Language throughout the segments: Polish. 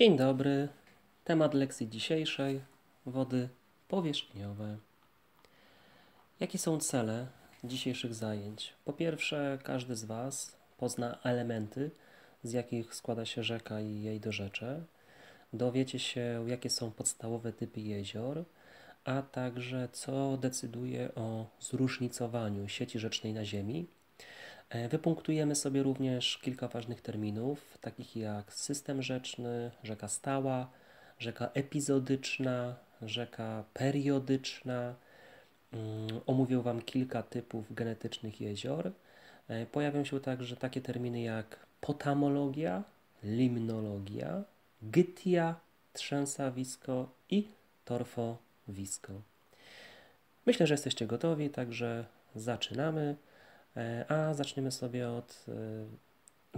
Dzień dobry. Temat lekcji dzisiejszej: wody powierzchniowe. Jakie są cele dzisiejszych zajęć? Po pierwsze, każdy z Was pozna elementy, z jakich składa się rzeka i jej dorzecze. Dowiecie się, jakie są podstawowe typy jezior, a także co decyduje o zróżnicowaniu sieci rzecznej na Ziemi. E, wypunktujemy sobie również kilka ważnych terminów, takich jak system rzeczny, rzeka stała, rzeka epizodyczna, rzeka periodyczna. Mm, omówię Wam kilka typów genetycznych jezior. E, pojawią się także takie terminy jak potamologia, limnologia, gytia, trzęsawisko i torfowisko. Myślę, że jesteście gotowi, także zaczynamy. E, a zaczniemy sobie od e,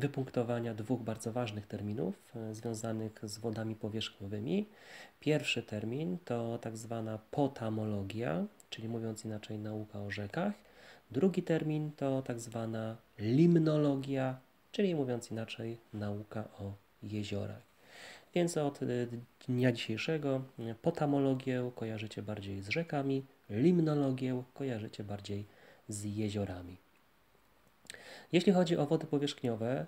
wypunktowania dwóch bardzo ważnych terminów e, związanych z wodami powierzchniowymi. Pierwszy termin to tak zwana potamologia, czyli mówiąc inaczej nauka o rzekach. Drugi termin to tak zwana limnologia, czyli mówiąc inaczej nauka o jeziorach. Więc od dnia dzisiejszego potamologię kojarzycie bardziej z rzekami, limnologię kojarzycie bardziej z jeziorami. Jeśli chodzi o wody powierzchniowe,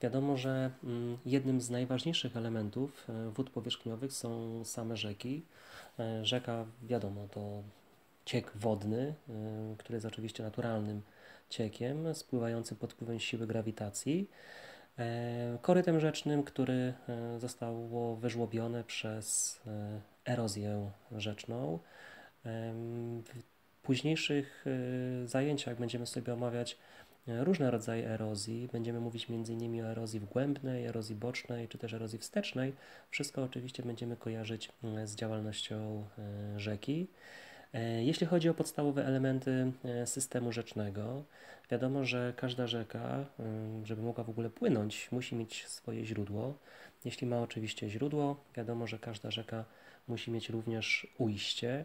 wiadomo, że mm, jednym z najważniejszych elementów e, wód powierzchniowych są same rzeki. E, rzeka, wiadomo, to ciek wodny, e, który jest oczywiście naturalnym ciekiem, spływającym pod wpływem siły grawitacji. Korytem rzecznym, który zostało wyżłobione przez erozję rzeczną. W późniejszych zajęciach będziemy sobie omawiać różne rodzaje erozji. Będziemy mówić m.in. o erozji wgłębnej, erozji bocznej czy też erozji wstecznej. Wszystko oczywiście będziemy kojarzyć mm, z działalnością e, rzeki. E, jeśli chodzi o podstawowe elementy e, systemu rzecznego, wiadomo, że każda rzeka, żeby mogła w ogóle płynąć, musi mieć swoje źródło. Jeśli ma oczywiście źródło, wiadomo, że każda rzeka musi mieć również ujście.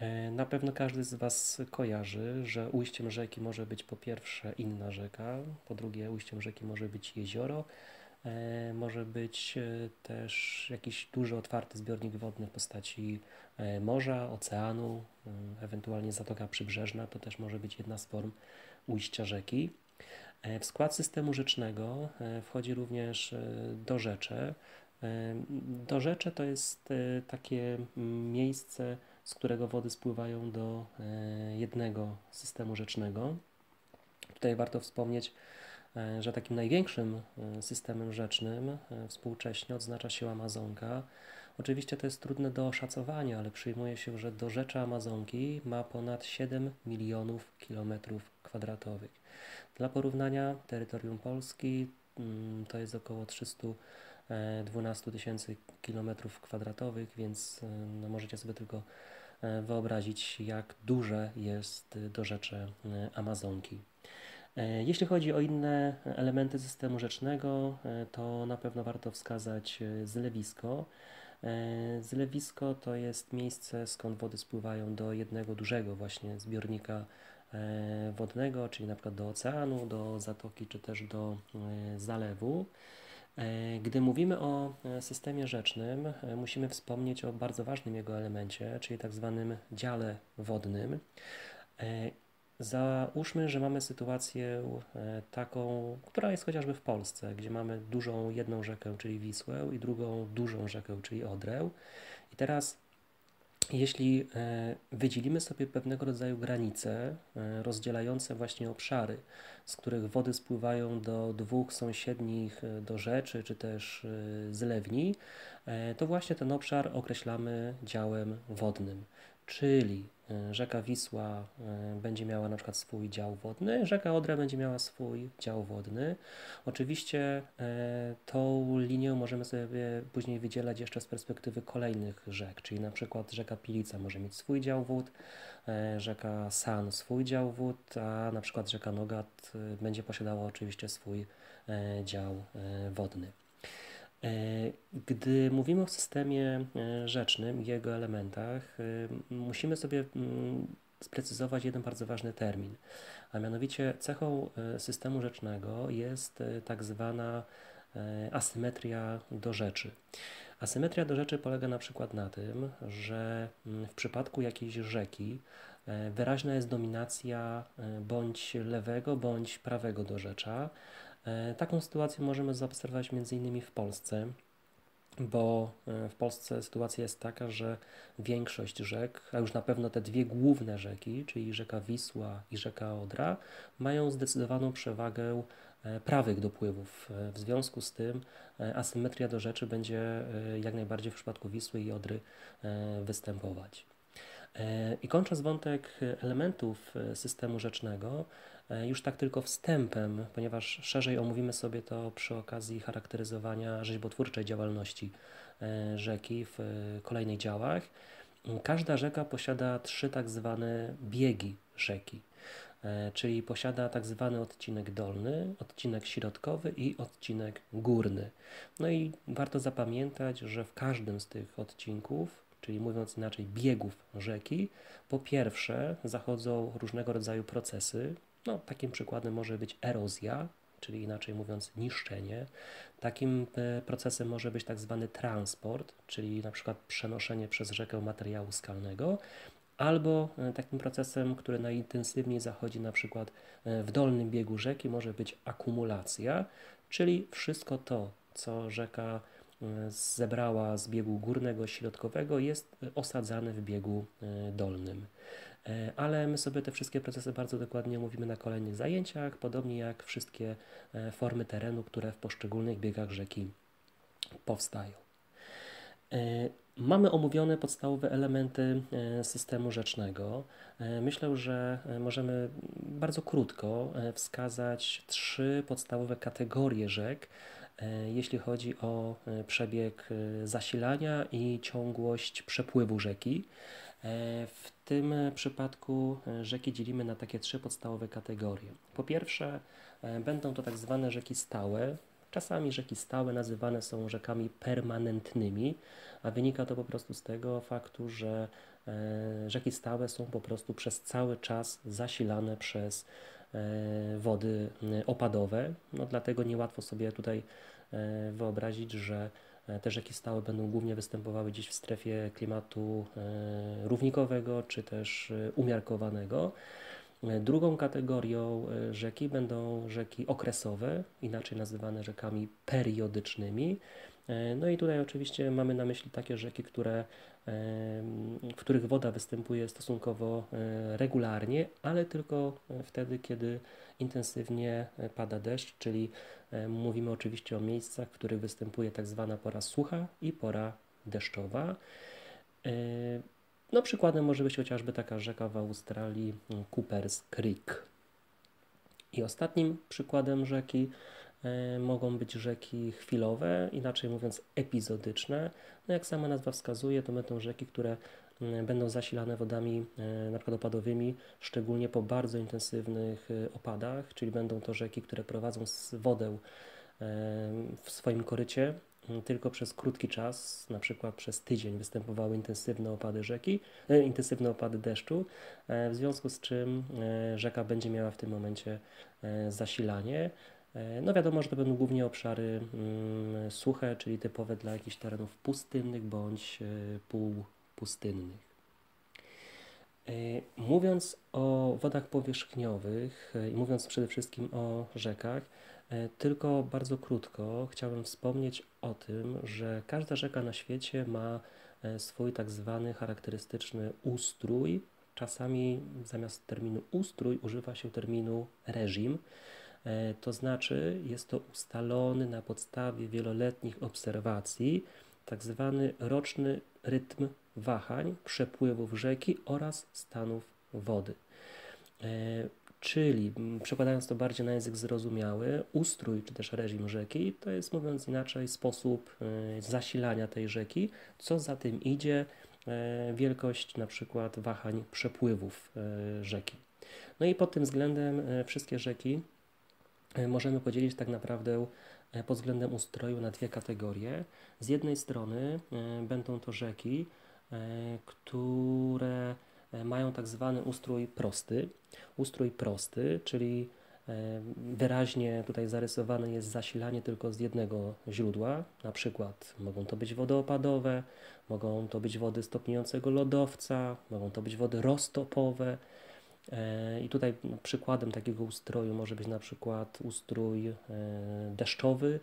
E, na pewno każdy z Was kojarzy, że ujściem rzeki może być po pierwsze inna rzeka, po drugie ujściem rzeki może być jezioro, e, może być e, też jakiś duży otwarty zbiornik wodny w postaci morza, oceanu, ewentualnie zatoka przybrzeżna, to też może być jedna z form ujścia rzeki. W skład systemu rzecznego wchodzi również dorzecze. Dorzecze to jest takie miejsce, z którego wody spływają do e, jednego systemu rzecznego. Tutaj warto wspomnieć, e, że takim największym e, systemem rzecznym współcześnie odznacza się Amazonka. Oczywiście to jest trudne do oszacowania, ale przyjmuje się, że do rzeczy Amazonki ma ponad 7 milionów kilometrów kwadratowych. Dla porównania terytorium Polski mm, to jest około 312 tysięcy kilometrów kwadratowych, więc no, możecie sobie tylko wyobrazić, jak duże jest dorzecze e, Amazonki. E, jeśli chodzi o inne elementy systemu rzecznego, to na pewno warto wskazać zlewisko. Zlewisko to jest miejsce, skąd wody spływają do jednego dużego właśnie zbiornika wodnego, czyli na przykład do oceanu, do zatoki czy też do zalewu. E, gdy mówimy o e, systemie rzecznym, e, musimy wspomnieć o bardzo ważnym jego elemencie, czyli tak zwanym dziale wodnym. Załóżmy, że mamy sytuację taką, która jest chociażby w Polsce, gdzie mamy dużą jedną rzekę, czyli Wisłę, i drugą dużą rzekę, czyli Odrę. I teraz jeśli e, wydzielimy sobie pewnego rodzaju granice e, rozdzielające właśnie obszary, z których wody spływają do dwóch sąsiednich e, do rzeczy czy też zlewni, to właśnie ten obszar określamy działem wodnym. Czyli E, rzeka Wisła e, będzie miała na przykład swój dział wodny, rzeka Odra będzie miała swój dział wodny. Oczywiście e, tą linię możemy sobie później wydzielać jeszcze z perspektywy kolejnych rzek, czyli na przykład rzeka Pilica może mieć swój dział wód, rzeka San swój dział wód, a na przykład rzeka Nogat będzie posiadała oczywiście swój dział wodny. E, gdy mówimy o systemie e, rzecznym i jego elementach, e, musimy sobie mm, sprecyzować jeden bardzo ważny termin, a mianowicie cechą systemu rzecznego jest tak zwana asymetria do rzeczy. Asymetria do rzeczy polega na przykład na tym, że mm, w przypadku jakiejś rzeki wyraźna jest dominacja bądź lewego, bądź prawego dorzecza. E, taką sytuację możemy zaobserwować m.in. w Polsce, bo w Polsce sytuacja jest taka, że większość rzek, a już na pewno te dwie główne rzeki, czyli rzeka Wisła i rzeka Odra, mają zdecydowaną przewagę E, prawych dopływów. E, w związku z tym e, asymetria do rzeczy będzie jak najbardziej w przypadku Wisły i Odry występować. I kończąc wątek elementów systemu rzecznego, już tak tylko wstępem, ponieważ szerzej omówimy sobie to przy okazji charakteryzowania rzeźbotwórczej działalności rzeki w kolejnych działach. Każda rzeka posiada trzy tak zwane biegi rzeki. E, czyli posiada tak zwany odcinek dolny, odcinek środkowy i odcinek górny. No i warto zapamiętać, że w każdym z tych odcinków, czyli mówiąc inaczej biegów rzeki, po pierwsze zachodzą różnego rodzaju procesy. No, takim przykładem może być erozja, czyli inaczej mówiąc niszczenie. Takim e, procesem może być tak zwany transport, czyli na przykład przenoszenie przez rzekę materiału skalnego, albo e, takim procesem, który najintensywniej zachodzi na przykład e, w dolnym biegu rzeki, może być akumulacja, czyli wszystko to, co rzeka zebrała z biegu górnego, środkowego, jest osadzane w biegu dolnym. Ale my sobie te wszystkie procesy bardzo dokładnie omówimy na kolejnych zajęciach, podobnie jak wszystkie formy terenu, które w poszczególnych biegach rzeki powstają. Mamy omówione podstawowe elementy e, systemu rzecznego. E, myślę, że e, możemy bardzo krótko wskazać trzy podstawowe kategorie rzek, jeśli chodzi o przebieg zasilania i ciągłość przepływu rzeki. W tym przypadku rzeki dzielimy na takie trzy podstawowe kategorie. Po pierwsze, będą to tak zwane rzeki stałe, Czasami rzeki stałe nazywane są rzekami permanentnymi, a wynika to po prostu z tego faktu, że e, rzeki stałe są po prostu przez cały czas zasilane przez e, wody opadowe. No, dlatego niełatwo sobie tutaj e, wyobrazić, że te rzeki stałe będą głównie występowały gdzieś w strefie klimatu równikowego czy też umiarkowanego. Drugą kategorią e, rzeki będą rzeki okresowe, inaczej nazywane rzekami periodycznymi. E, no i tutaj oczywiście mamy na myśli takie rzeki, które, e, w których woda występuje stosunkowo regularnie, ale tylko wtedy, kiedy intensywnie pada deszcz, czyli mówimy oczywiście o miejscach, w których występuje tak zwana pora sucha i pora deszczowa. No przykładem może być chociażby taka rzeka w Australii Cooper's Creek. I ostatnim przykładem rzeki e, mogą być rzeki chwilowe, inaczej mówiąc epizodyczne. No jak sama nazwa wskazuje, to będą rzeki, które mm, będą zasilane wodami e, przykład opadowymi, szczególnie po bardzo intensywnych e, opadach, czyli będą to rzeki, które prowadzą wodę w swoim korycie tylko przez krótki czas, na przykład przez tydzień, występowały intensywne opady rzeki, e, intensywne opady deszczu, e, w związku z czym e, rzeka będzie miała w tym momencie zasilanie. No wiadomo, że to będą głównie obszary mm, suche, czyli typowe dla jakichś terenów pustynnych bądź półpustynnych. Mówiąc o wodach powierzchniowych i mówiąc przede wszystkim o rzekach, E, tylko bardzo krótko chciałbym wspomnieć o tym, że każda rzeka na świecie ma e, swój tak zwany charakterystyczny ustrój. Czasami zamiast terminu ustrój używa się terminu reżim. E, to znaczy jest to ustalony na podstawie wieloletnich obserwacji tak zwany roczny rytm wahań, przepływów rzeki oraz stanów wody. Czyli, mm, przekładając to bardziej na język zrozumiały, ustrój czy też reżim rzeki to jest, mówiąc inaczej, sposób e, zasilania tej rzeki, co za tym idzie e, wielkość na przykład wahań przepływów e, rzeki. No i pod tym względem wszystkie rzeki możemy podzielić tak naprawdę pod względem ustroju na dwie kategorie. Z jednej strony będą to rzeki, które E, mają tak zwany ustrój prosty. Ustrój prosty, czyli Wyraźnie tutaj zarysowane jest zasilanie tylko z jednego źródła, na przykład mogą to być wody opadowe, mogą to być wody stopniującego lodowca, mogą to być wody roztopowe. I tutaj przykładem takiego ustroju może być na przykład ustrój deszczowy,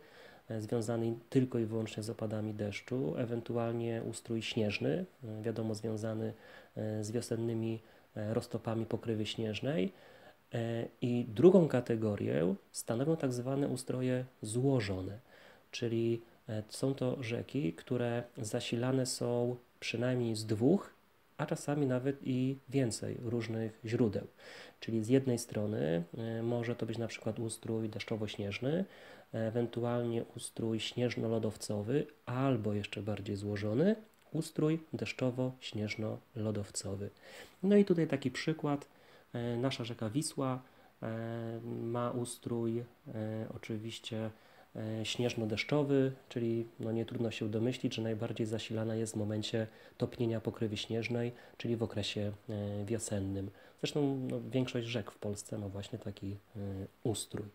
E, związany tylko i wyłącznie z opadami deszczu, ewentualnie ustrój śnieżny, e, wiadomo, związany e, z wiosennymi roztopami pokrywy śnieżnej. I drugą kategorię stanowią tak zwane ustroje złożone, czyli są to rzeki, które zasilane są przynajmniej z dwóch, a czasami nawet i więcej różnych źródeł. Czyli z jednej strony może to być na przykład ustrój deszczowo-śnieżny, ewentualnie ustrój śnieżno-lodowcowy albo jeszcze bardziej złożony ustrój deszczowo-śnieżno-lodowcowy. No i tutaj taki przykład. E, nasza rzeka Wisła e, ma ustrój e, oczywiście śnieżno-deszczowy, czyli no nie trudno się domyślić, że najbardziej zasilana jest w momencie topnienia pokrywy śnieżnej, czyli w okresie wiosennym. Zresztą no, większość rzek w Polsce ma właśnie taki ustrój.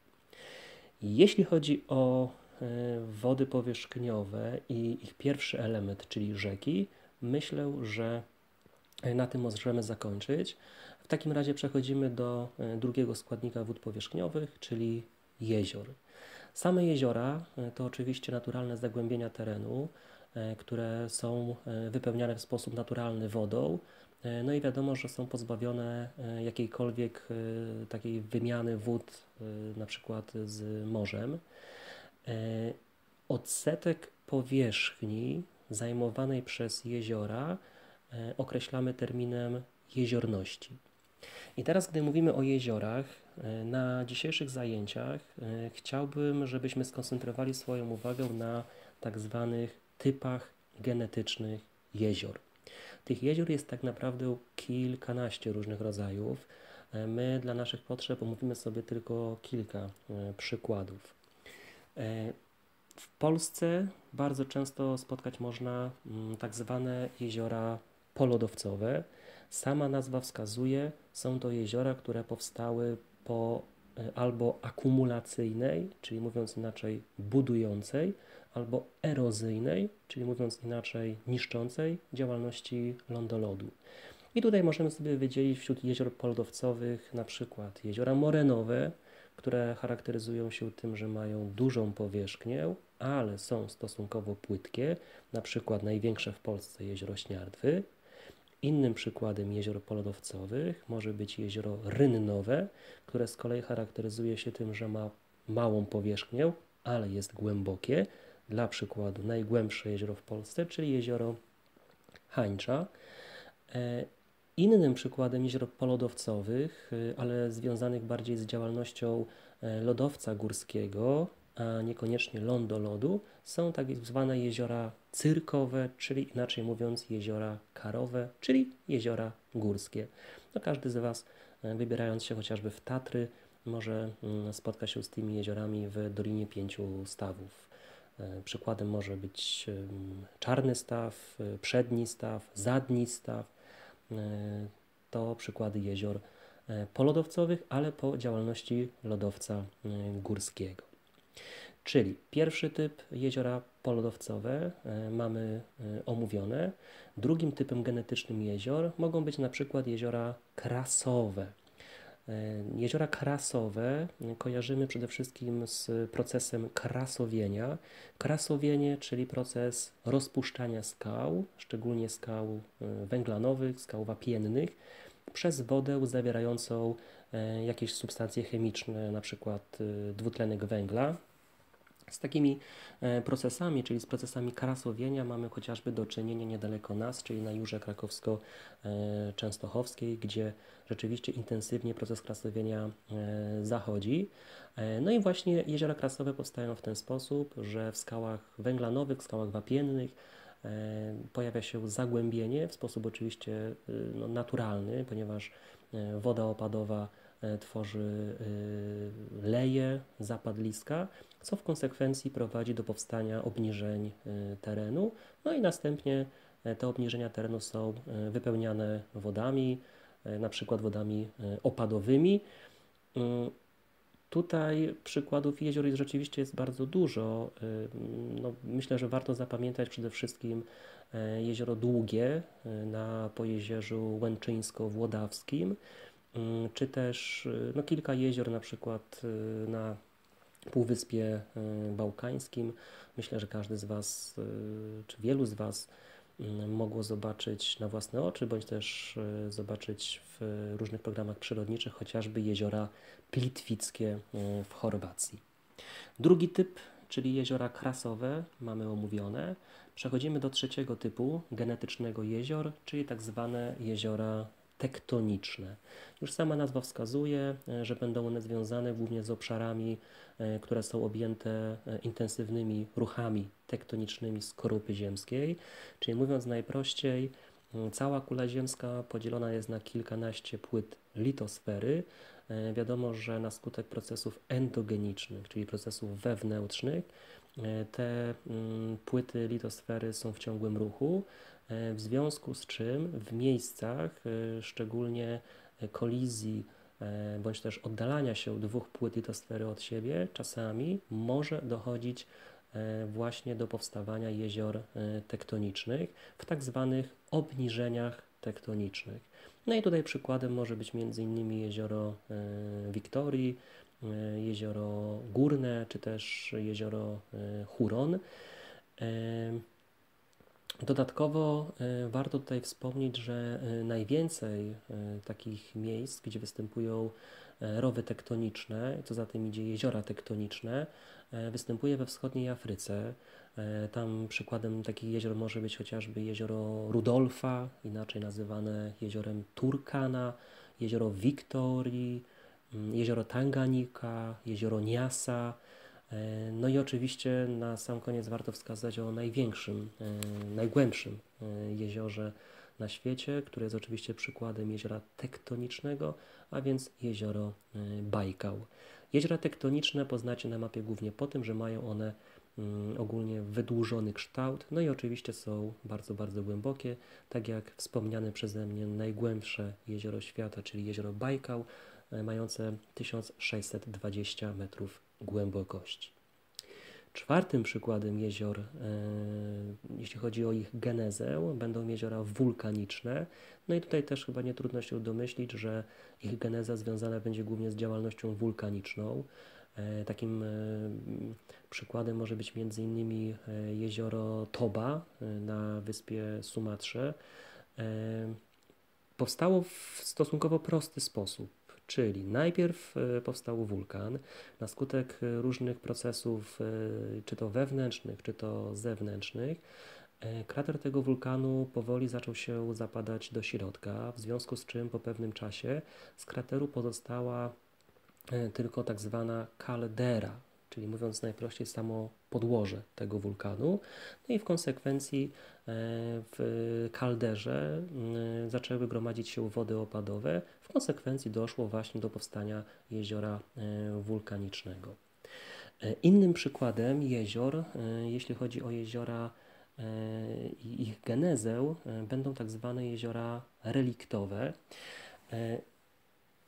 Jeśli chodzi o e, wody powierzchniowe i ich pierwszy element, czyli rzeki, myślę, że na tym możemy zakończyć. W takim razie przechodzimy do e, drugiego składnika wód powierzchniowych, czyli jezior. Same jeziora e, to oczywiście naturalne zagłębienia terenu, które są wypełniane w sposób naturalny wodą, E, no i wiadomo, że są pozbawione e, jakiejkolwiek e, takiej wymiany wód, na przykład z morzem. Odsetek powierzchni zajmowanej przez jeziora określamy terminem jeziorności. I teraz, gdy mówimy o jeziorach, na dzisiejszych zajęciach chciałbym, żebyśmy skoncentrowali swoją uwagę na tak zwanych typach genetycznych jezior. Tych jezior jest tak naprawdę kilkanaście różnych rodzajów. E, my dla naszych potrzeb omówimy sobie tylko kilka e, przykładów. E, w Polsce bardzo często spotkać można mm, tak zwane jeziora polodowcowe. Sama nazwa wskazuje, są to jeziora, które powstały po albo akumulacyjnej, czyli mówiąc inaczej budującej, albo erozyjnej, czyli mówiąc inaczej, niszczącej działalności lądolodu. I tutaj możemy sobie wydzielić wśród jezior polodowcowych na przykład jeziora morenowe, które charakteryzują się tym, że mają dużą powierzchnię, ale są stosunkowo płytkie, na przykład największe w Polsce jezioro Śniardwy. Innym przykładem jezior polodowcowych może być jezioro rynnowe, które z kolei charakteryzuje się tym, że ma małą powierzchnię, ale jest głębokie, dla przykładu najgłębsze jezioro w Polsce, czyli jezioro Hańcza. E, innym przykładem jezior polodowcowych, e, ale związanych bardziej z działalnością e, lodowca górskiego, a niekoniecznie lądolodu, są tak zwane jeziora cyrkowe, czyli inaczej mówiąc jeziora karowe, czyli jeziora górskie. No każdy z Was, wybierając się chociażby w Tatry, może mm, spotkać się z tymi jeziorami w Dolinie Pięciu Stawów. E, przykładem może być czarny staw, e, przedni staw, zadni staw. E, to przykłady jezior polodowcowych, ale po działalności lodowca górskiego. Czyli pierwszy typ jeziora polodowcowe mamy omówione. Drugim typem genetycznym jezior mogą być na przykład jeziora krasowe. E, jeziora krasowe kojarzymy przede wszystkim z procesem krasowienia. Krasowienie, czyli proces rozpuszczania skał, szczególnie skał e, węglanowych, skał wapiennych, przez wodę zawierającą e, jakieś substancje chemiczne, na przykład dwutlenek węgla, z takimi e, procesami, czyli z procesami krasowienia mamy chociażby do czynienia niedaleko nas, czyli na Jurze Krakowsko-Częstochowskiej, gdzie rzeczywiście intensywnie proces krasowienia e, zachodzi. E, no i właśnie jeziora krasowe powstają w ten sposób, że w skałach węglanowych, w skałach wapiennych pojawia się zagłębienie w sposób oczywiście no, naturalny, ponieważ woda opadowa E, tworzy e, leje, zapadliska, co w konsekwencji prowadzi do powstania obniżeń e, terenu. No i następnie te obniżenia terenu są wypełniane wodami, na przykład wodami opadowymi. Tutaj przykładów jezior jest rzeczywiście jest bardzo dużo. No, myślę, że warto zapamiętać przede wszystkim jezioro Długie na Pojezierzu Łęczyńsko-Włodawskim, czy też no, kilka jezior na przykład na Półwyspie Bałkańskim. Myślę, że każdy z Was, czy wielu z Was mogło zobaczyć na własne oczy, bądź też zobaczyć w różnych programach przyrodniczych, chociażby jeziora plitwickie w Chorwacji. Drugi typ, czyli jeziora krasowe, mamy omówione. Przechodzimy do trzeciego typu genetycznego jezior, czyli tak zwane jeziora tektoniczne. Już sama nazwa wskazuje, że będą one związane głównie z obszarami, które są objęte intensywnymi ruchami tektonicznymi skorupy ziemskiej. Czyli mówiąc najprościej, cała kula ziemska podzielona jest na kilkanaście płyt litosfery. Wiadomo, że na skutek procesów endogenicznych, czyli procesów wewnętrznych, te płyty litosfery są w ciągłym ruchu, w związku z czym w miejscach, szczególnie kolizji bądź też oddalania się dwóch płyt litosfery od siebie, czasami może dochodzić właśnie do powstawania jezior tektonicznych w tak zwanych obniżeniach tektonicznych. No i tutaj przykładem może być m.in. jezioro Wiktorii, jezioro Górne, czy też jezioro Huron. Dodatkowo warto tutaj wspomnieć, że najwięcej takich miejsc, gdzie występują rowy tektoniczne, co za tym idzie jeziora tektoniczne, występuje we wschodniej Afryce. Tam przykładem takich jezior może być chociażby jezioro Rudolfa, inaczej nazywane jeziorem Turkana, jezioro Wiktorii, jezioro Tanganika, jezioro Niasa. No i oczywiście na sam koniec warto wskazać o największym, najgłębszym jeziorze na świecie, które jest oczywiście przykładem jeziora tektonicznego, a więc jezioro Bajkał. Jeziora tektoniczne poznacie na mapie głównie po tym, że mają one ogólnie wydłużony kształt, no i oczywiście są bardzo, bardzo głębokie, tak jak wspomniane przeze mnie najgłębsze jezioro świata, czyli jezioro Bajkał, mające 1620 metrów głębokości. Czwartym przykładem jezior, e, jeśli chodzi o ich genezę, będą jeziora wulkaniczne. No i tutaj też chyba nie trudno się domyślić, że ich geneza związana będzie głównie z działalnością wulkaniczną. E, takim e, przykładem może być m.in. jezioro Toba na wyspie Sumatrze. Powstało w stosunkowo prosty sposób. Czyli najpierw e, powstał wulkan, na skutek e, różnych procesów, e, czy to wewnętrznych, czy to zewnętrznych, krater tego wulkanu powoli zaczął się zapadać do środka, w związku z czym po pewnym czasie z krateru pozostała tylko tak zwana kaldera, czyli mówiąc najprościej samo podłoże tego wulkanu. No i w konsekwencji e, w kalderze mm, zaczęły gromadzić się wody opadowe. W konsekwencji doszło właśnie do powstania jeziora e, wulkanicznego. E, innym przykładem jezior, jeśli chodzi o jeziora i ich genezę, będą tak zwane jeziora reliktowe.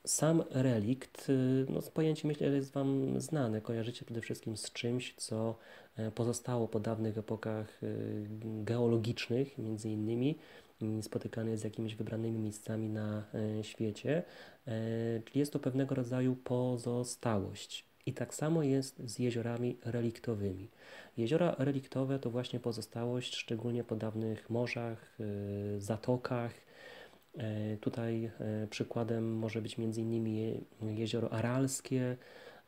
Sam relikt, y, no, pojęcie myślę, że jest Wam znane. Kojarzycie przede wszystkim z czymś, co e, pozostało po dawnych epokach y, geologicznych, między innymi mm, spotykane z jakimiś wybranymi miejscami na e, świecie. E, czyli jest to pewnego rodzaju pozostałość. I tak samo jest z jeziorami reliktowymi. Jeziora reliktowe to właśnie pozostałość, szczególnie po dawnych morzach, y, zatokach, tutaj e, przykładem może być m.in. jezioro Aralskie,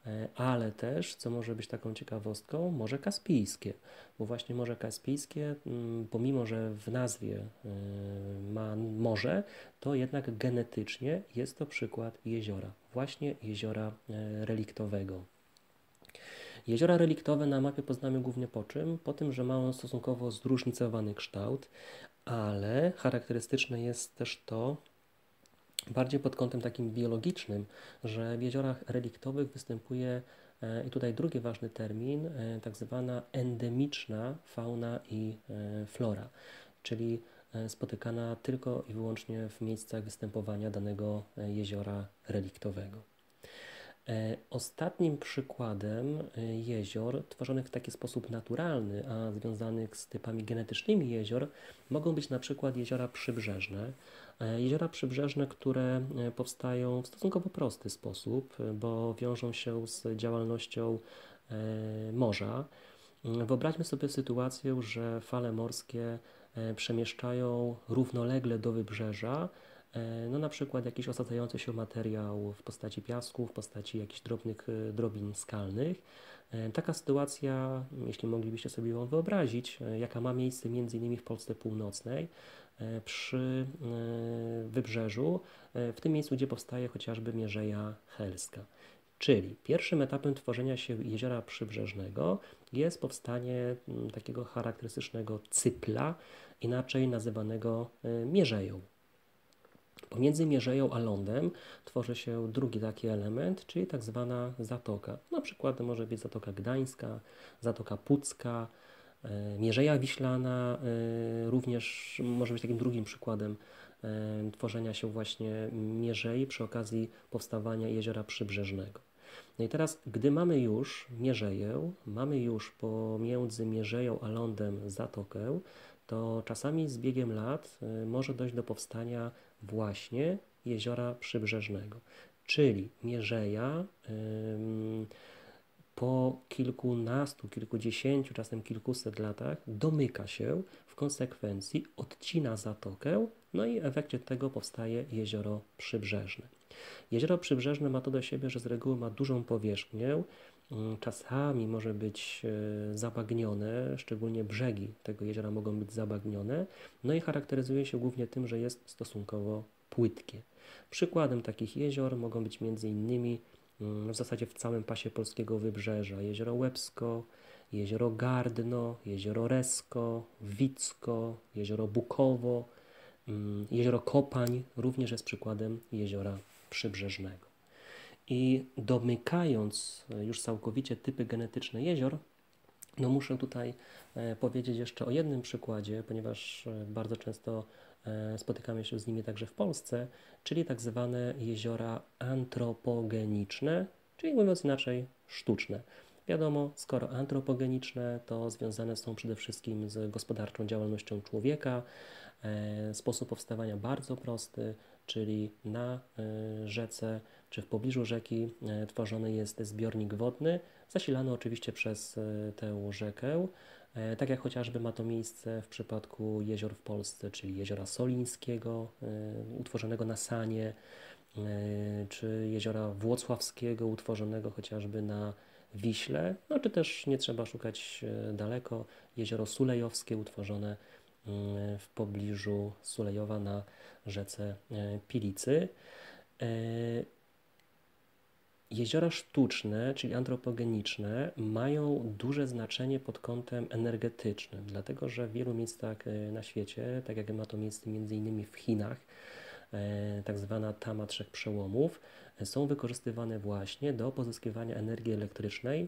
e, ale też, co może być taką ciekawostką, Morze Kaspijskie, bo właśnie Morze Kaspijskie, mm, pomimo że w nazwie ma morze, to jednak genetycznie jest to przykład jeziora, właśnie jeziora reliktowego. Jeziora reliktowe na mapie poznamy głównie po czym? Po tym, że mają stosunkowo zróżnicowany kształt, ale charakterystyczne jest też to, bardziej pod kątem takim biologicznym, że w jeziorach reliktowych występuje e, i tutaj drugi ważny termin, e, tak zwana endemiczna fauna i e, flora, czyli spotykana tylko i wyłącznie w miejscach występowania danego jeziora reliktowego. E, ostatnim przykładem e, jezior tworzonych w taki sposób naturalny, a związanych z typami genetycznymi jezior, mogą być na przykład jeziora przybrzeżne. E, jeziora przybrzeżne, które powstają w stosunkowo prosty sposób, bo wiążą się z działalnością morza. Wyobraźmy sobie sytuację, że fale morskie przemieszczają równolegle do wybrzeża, no na przykład jakiś osadzający się materiał w postaci piasku, w postaci jakichś drobnych e, drobin skalnych. E, taka sytuacja, jeśli moglibyście sobie ją wyobrazić, jaka ma miejsce innymi w Polsce Północnej, przy wybrzeżu, w tym miejscu, gdzie powstaje chociażby Mierzeja Helska. Czyli pierwszym etapem tworzenia się jeziora przybrzeżnego jest powstanie takiego charakterystycznego cypla, inaczej nazywanego mierzeją. Pomiędzy Mierzeją a lądem tworzy się drugi taki element, czyli tak zwana zatoka. Na przykład może być Zatoka Gdańska, Zatoka Pucka, e, Mierzeja Wiślana e, również może być takim drugim przykładem e, tworzenia się właśnie Mierzei przy okazji powstawania jeziora przybrzeżnego. No i teraz, gdy mamy już Mierzeję, mamy już pomiędzy Mierzeją a lądem zatokę, to czasami z biegiem lat może dojść do powstania właśnie jeziora przybrzeżnego. Czyli Mierzeja po kilkunastu, kilkudziesięciu, czasem kilkuset latach domyka się, w konsekwencji odcina zatokę, no i w efekcie tego powstaje jezioro przybrzeżne. Jezioro przybrzeżne ma to do siebie, że z reguły ma dużą powierzchnię, czasami może być e, zabagnione, szczególnie brzegi tego jeziora mogą być zabagnione, no i charakteryzuje się głównie tym, że jest stosunkowo płytkie. Przykładem takich jezior mogą być między innymi w zasadzie w całym pasie polskiego wybrzeża jezioro Łebsko, jezioro Gardno, jezioro Resko, Wicko, jezioro Bukowo, jezioro Kopań również jest przykładem jeziora przybrzeżnego. I domykając e, już całkowicie typy genetyczne jezior, no muszę tutaj e, powiedzieć jeszcze o jednym przykładzie, ponieważ e, bardzo często spotykamy się z nimi także w Polsce, czyli tak zwane jeziora antropogeniczne, czyli mówiąc inaczej sztuczne. Wiadomo, skoro antropogeniczne, to związane są przede wszystkim z gospodarczą działalnością człowieka. Sposób powstawania bardzo prosty, czyli na rzece czy w pobliżu rzeki e, tworzony jest zbiornik wodny, zasilany oczywiście przez e, tę rzekę, e, tak jak chociażby ma to miejsce w przypadku jezior w Polsce, czyli jeziora Solińskiego, utworzonego na Sanie, czy jeziora Włocławskiego, utworzonego chociażby na Wiśle, no czy też nie trzeba szukać daleko, jezioro Sulejowskie utworzone w pobliżu Sulejowa na rzece Pilicy. Jeziora sztuczne, czyli antropogeniczne, mają duże znaczenie pod kątem energetycznym, dlatego że w wielu miejscach e, na świecie, tak jak ma to miejsce innymi w Chinach, e, tak zwana tama trzech przełomów, e, są wykorzystywane właśnie do pozyskiwania energii elektrycznej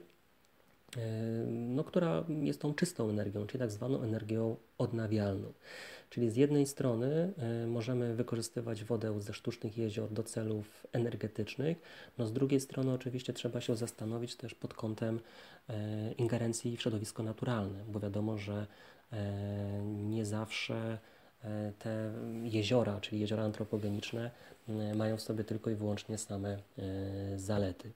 no, która jest tą czystą energią, czyli tak zwaną energią odnawialną. Czyli z jednej strony możemy wykorzystywać wodę ze sztucznych jezior do celów energetycznych, no z drugiej strony oczywiście trzeba się zastanowić też pod kątem ingerencji w środowisko naturalne, bo wiadomo, że nie zawsze te jeziora, czyli jeziora antropogeniczne, mają w sobie tylko i wyłącznie same zalety.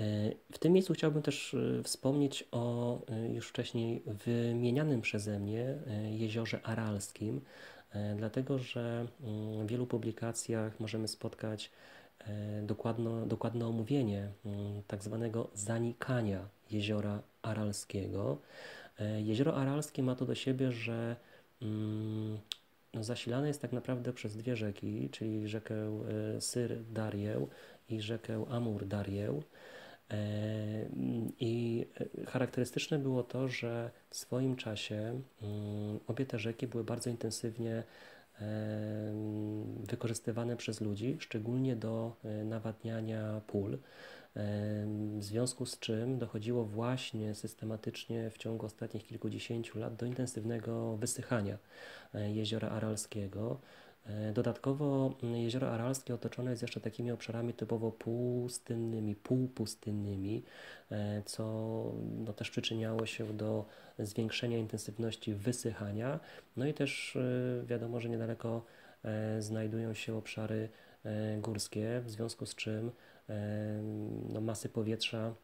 E, w tym miejscu chciałbym też e, wspomnieć o e, już wcześniej wymienianym przeze mnie jeziorze Aralskim, dlatego że mm, w wielu publikacjach możemy spotkać dokładno, dokładne omówienie mm, tak zwanego zanikania jeziora Aralskiego. Jezioro Aralskie ma to do siebie, że mm, no, zasilane jest tak naprawdę przez dwie rzeki, czyli rzekę Syr Darjeł i rzekę Amur Darjeł. E, I charakterystyczne było to, że w swoim czasie mm, obie te rzeki były bardzo intensywnie e, wykorzystywane przez ludzi, szczególnie do e, nawadniania pól. W związku z czym dochodziło właśnie systematycznie w ciągu ostatnich kilkudziesięciu lat do intensywnego wysychania jeziora Aralskiego. E, dodatkowo mm, jezioro Aralskie otoczone jest jeszcze takimi obszarami typowo pustynnymi, półpustynnymi, e, co no, też przyczyniało się do zwiększenia intensywności wysychania. No i też e, wiadomo, że niedaleko znajdują się obszary górskie, w związku z czym no, masy powietrza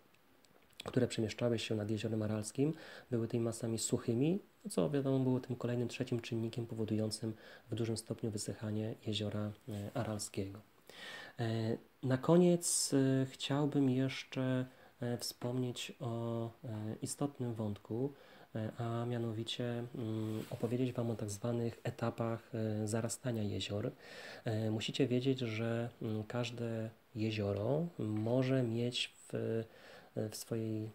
które przemieszczały się nad jeziorem Aralskim, były tymi masami suchymi, co wiadomo było tym kolejnym trzecim czynnikiem powodującym w dużym stopniu wysychanie jeziora e, Aralskiego. E, na koniec e, chciałbym jeszcze wspomnieć o istotnym wątku, a mianowicie mm, opowiedzieć Wam o tak zwanych etapach zarastania jezior. Musicie wiedzieć, że mm, każde jezioro może mieć w w swojej,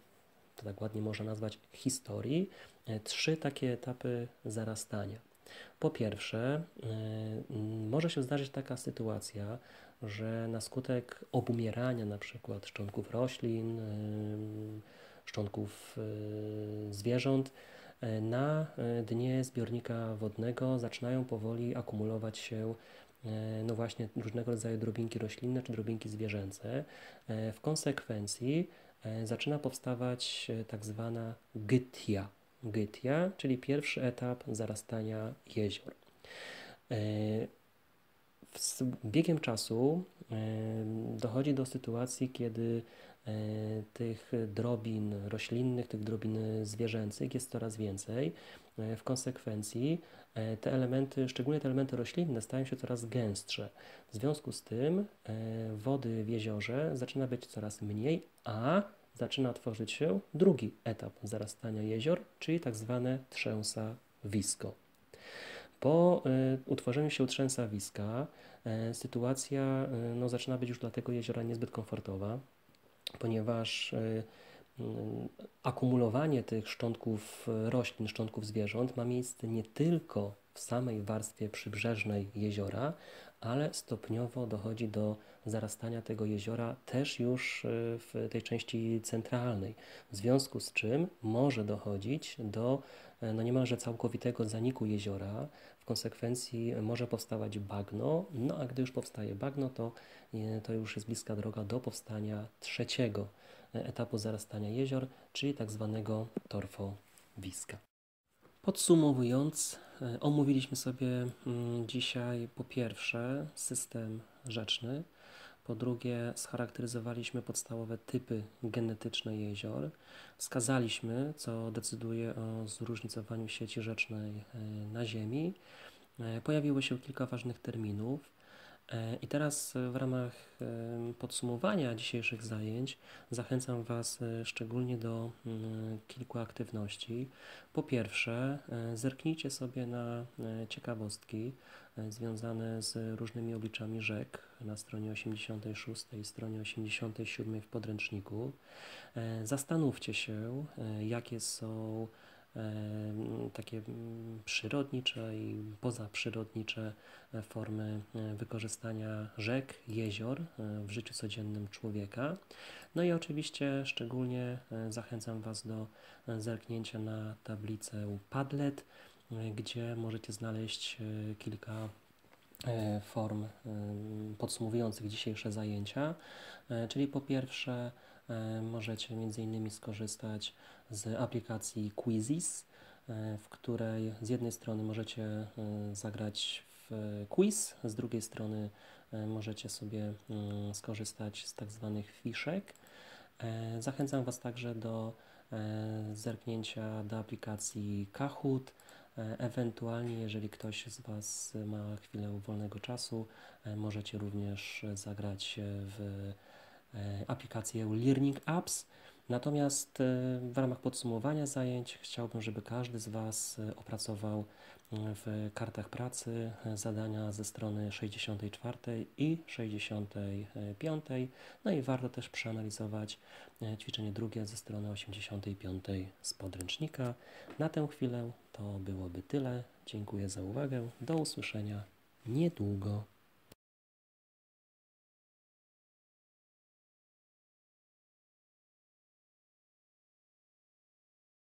to tak ładnie można nazwać, historii, e, trzy takie etapy zarastania. Po pierwsze, e, może się zdarzyć taka sytuacja, że na skutek obumierania na przykład szczątków roślin, szczątków zwierząt, na dnie zbiornika wodnego zaczynają powoli akumulować się no właśnie różnego rodzaju drobinki roślinne czy drobinki zwierzęce. W konsekwencji E, zaczyna powstawać e, tak zwana gytia. Gytia, czyli pierwszy etap zarastania jezior. E, z biegiem czasu dochodzi do sytuacji, kiedy tych drobin roślinnych, tych drobin zwierzęcych jest coraz więcej. W konsekwencji te elementy, szczególnie te elementy roślinne, stają się coraz gęstsze. W związku z tym wody w jeziorze zaczyna być coraz mniej, a zaczyna tworzyć się drugi etap zarastania jezior, czyli tak zwane trzęsawisko. Po y, utworzeniu się trzęsawiska sytuacja no, zaczyna być już dla tego jeziora niezbyt komfortowa, ponieważ akumulowanie tych szczątków roślin, szczątków zwierząt ma miejsce nie tylko w samej warstwie przybrzeżnej jeziora, ale stopniowo dochodzi do zarastania tego jeziora też już y, w tej części centralnej, w związku z czym może dochodzić do y, no niemalże całkowitego zaniku jeziora, w konsekwencji może powstawać bagno, no a gdy już powstaje bagno, to, to już jest bliska droga do powstania trzeciego etapu zarastania jezior, czyli tak zwanego torfowiska. Podsumowując, e, omówiliśmy sobie mm, dzisiaj po pierwsze system rzeczny, po drugie scharakteryzowaliśmy podstawowe typy genetyczne jezior, wskazaliśmy, co decyduje o zróżnicowaniu sieci rzecznej e, na Ziemi. E, pojawiło się kilka ważnych terminów. E, I teraz w ramach podsumowania dzisiejszych zajęć zachęcam Was e, szczególnie do mm, kilku aktywności. Po pierwsze, e, zerknijcie sobie na ciekawostki związane z różnymi obliczami rzek na stronie 86 i stronie 87 w podręczniku. Zastanówcie się, jakie są takie przyrodnicze i pozaprzyrodnicze e, formy e, wykorzystania rzek, jezior e, w życiu codziennym człowieka. No i oczywiście szczególnie zachęcam Was do zerknięcia na tablicę Padlet, gdzie możecie znaleźć kilka form podsumowujących dzisiejsze zajęcia, czyli po pierwsze możecie m.in. skorzystać z aplikacji Quizzes, e, w której z jednej strony możecie e, zagrać w quiz, z drugiej strony e, możecie sobie mm, skorzystać z tak zwanych fiszek. Zachęcam Was także do zerknięcia do aplikacji Kahoot. Ewentualnie, jeżeli ktoś z Was ma chwilę wolnego czasu, możecie również zagrać w aplikację Learning Apps. Natomiast e, w ramach podsumowania zajęć chciałbym, żeby każdy z Was e, opracował w kartach pracy e, zadania ze strony 64 i 65. No i warto też przeanalizować ćwiczenie drugie ze strony 85 z podręcznika. Na tę chwilę to byłoby tyle. Dziękuję za uwagę. Do usłyszenia niedługo.